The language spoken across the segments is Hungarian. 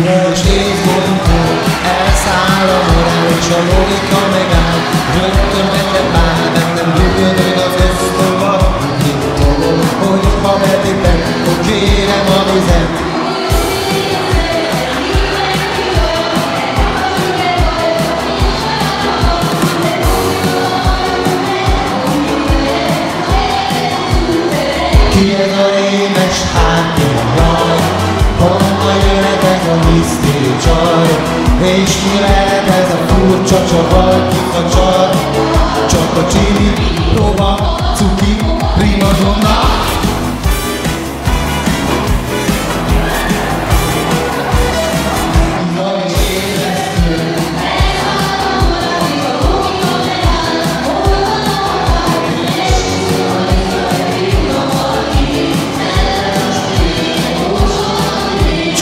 és nézgondó Elszáll a morál és a logika megáll Rögtön nekem már bennem oda köztova Mit tudom, hogy ha betépem, hogy kérem a vizet. Ki ez És mi lehet ez a furcsa csavar, kifacsar? Csak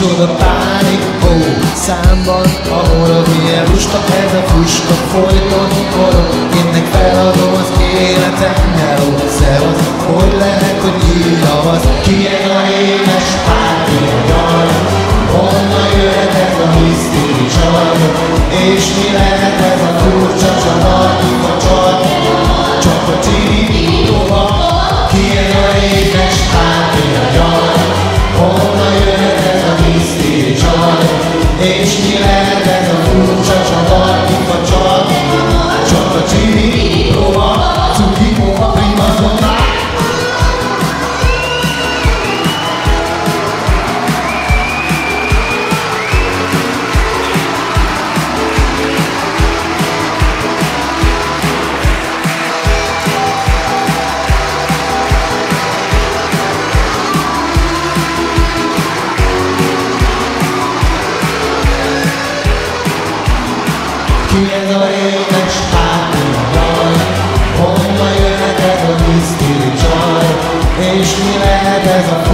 Csoda pánik, ó, számban, ahol a milyen lusta ez a fusta folyton forog, ennek feladom az életem, hello, szevasz, hogy lehet, hogy így avasz, ki ez a émes háttérjaj, honnan jöhet ez a csaj, és mi lehet ez a furcsa csavar,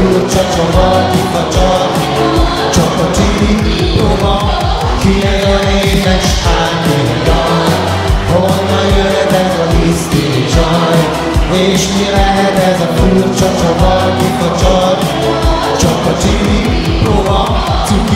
furcsa csavarni facsarni Csak a csili roma, kinek a népes hátulja Honnan jöhet ez a hiszti csaj És mi lehet ez a furcsa csavarni facsarni Csak a csili roma, cipő